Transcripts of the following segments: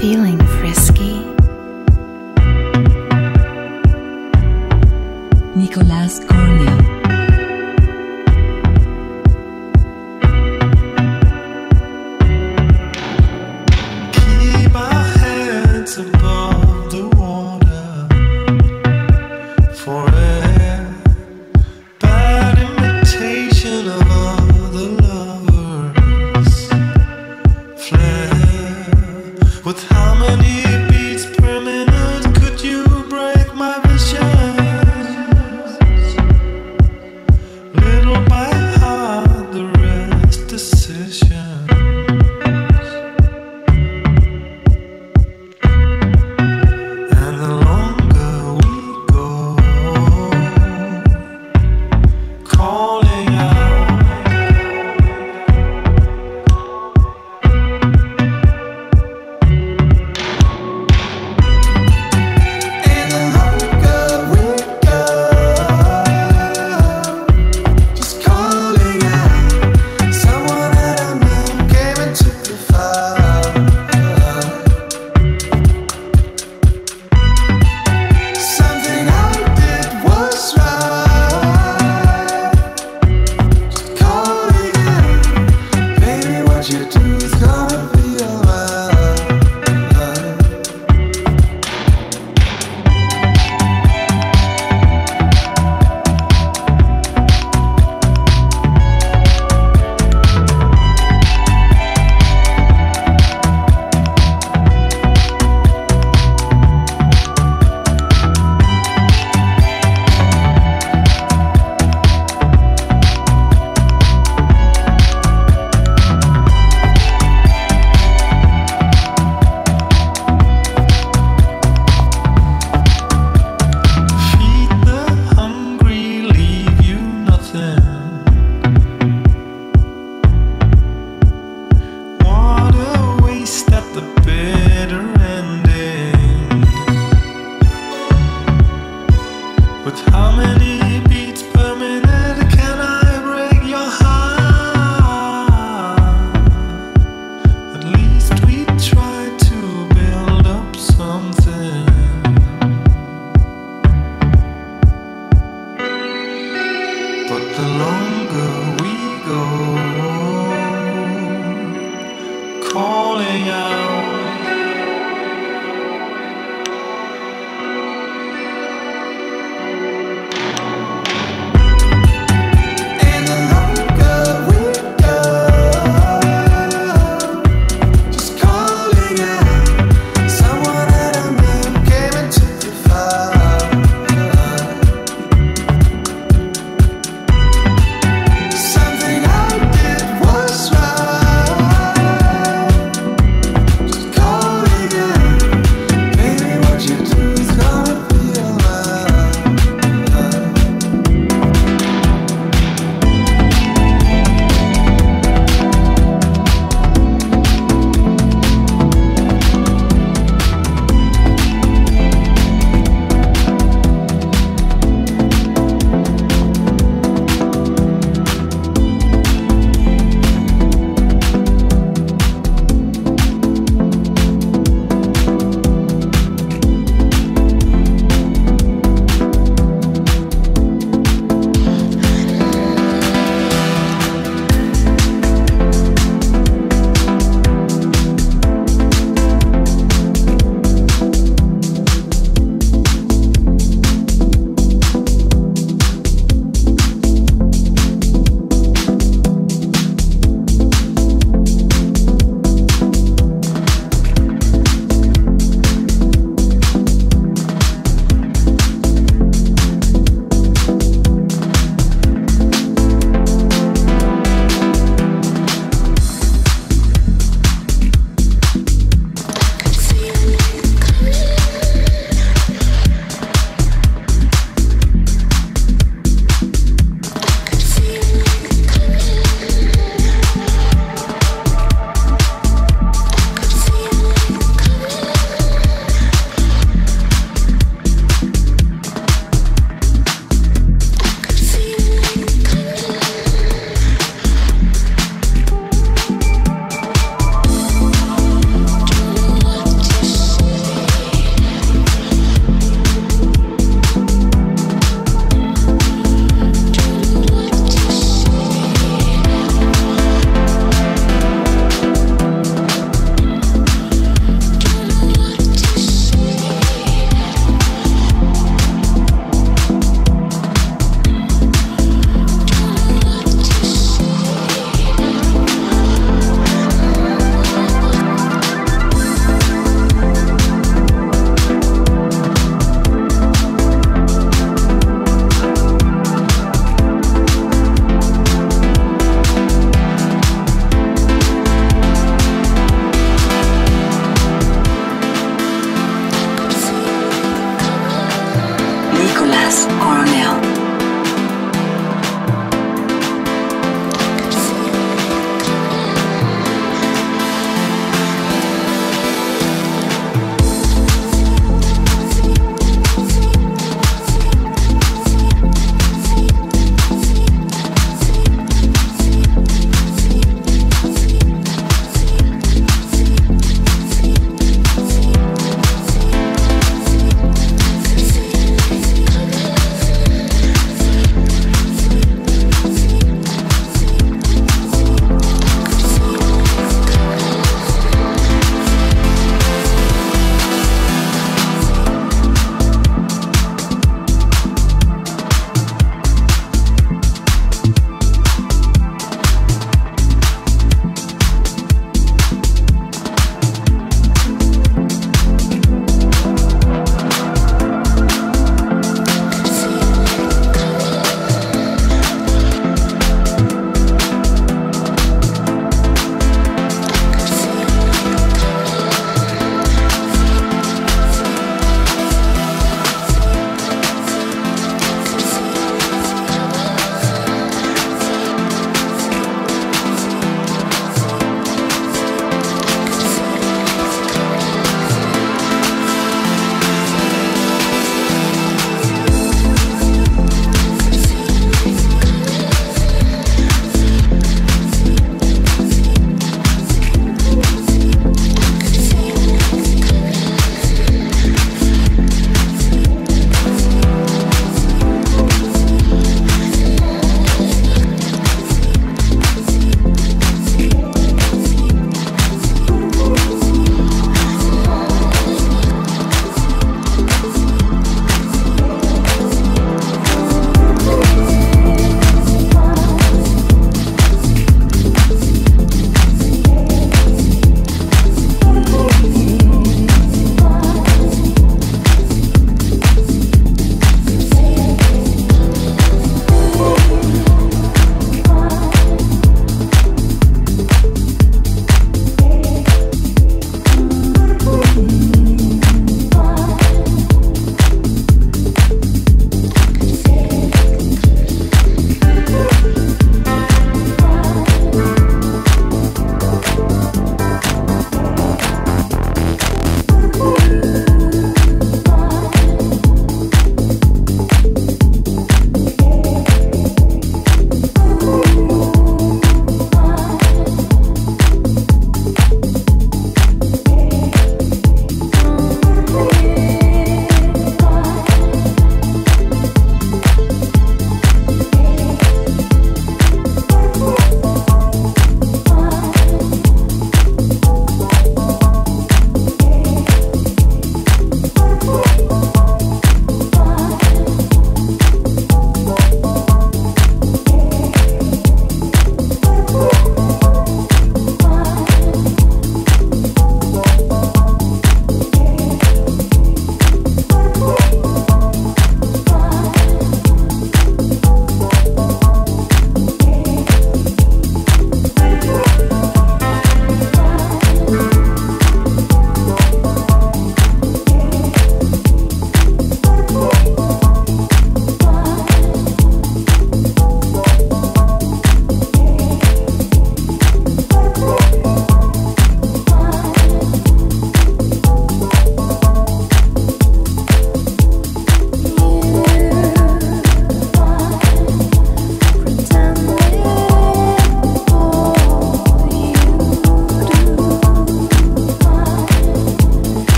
feeling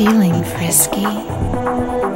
feeling frisky?